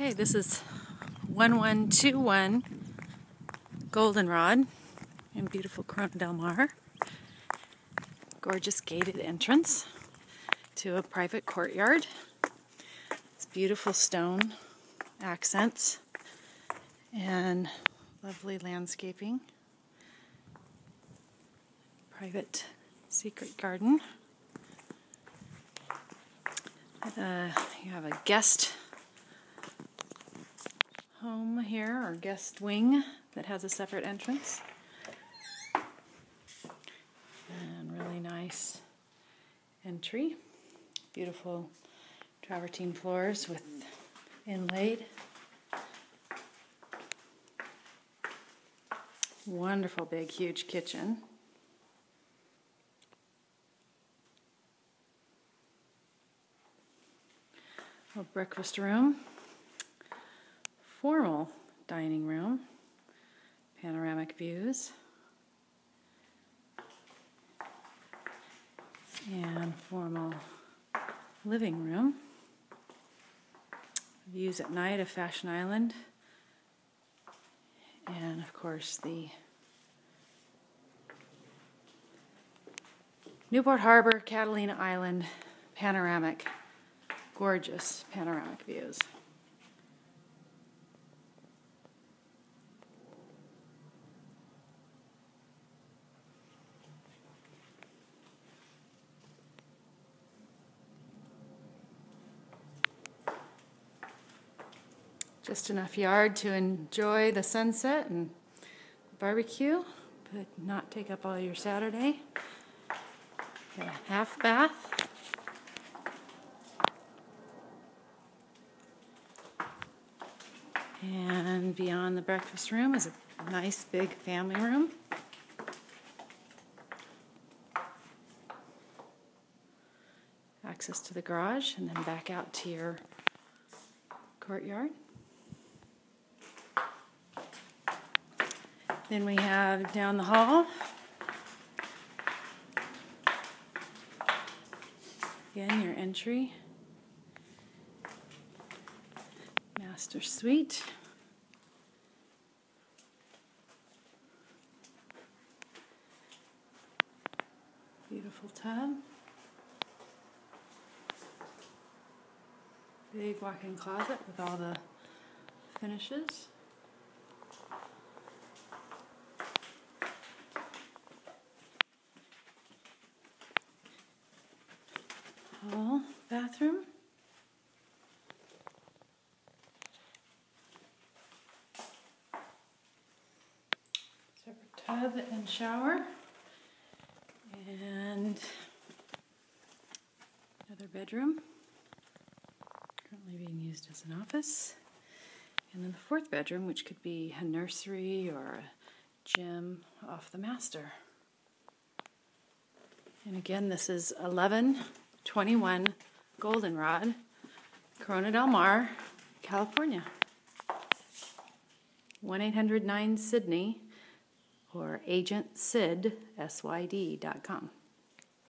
Okay, this is 1121 Goldenrod in beautiful Corona del Mar. Gorgeous gated entrance to a private courtyard. It's beautiful stone accents and lovely landscaping. Private secret garden. Uh, you have a guest home here, or guest wing, that has a separate entrance. And really nice entry. Beautiful travertine floors with inlaid. Wonderful big huge kitchen. A breakfast room formal dining room, panoramic views, and formal living room. Views at night of Fashion Island, and of course the Newport Harbor, Catalina Island panoramic, gorgeous panoramic views. Just enough yard to enjoy the sunset and barbecue, but not take up all your Saturday. Got a half bath. And beyond the breakfast room is a nice big family room. Access to the garage and then back out to your courtyard. Then we have down the hall. Again, your entry. Master suite. Beautiful tub. Big walk-in closet with all the finishes. hall bathroom. Separate tub and shower. And another bedroom. Currently being used as an office. And then the fourth bedroom, which could be a nursery or a gym off the master. And again, this is 11 21 Goldenrod, Corona del Mar, California. 1 800 9 Sydney or agentsyd, S-Y-D.com.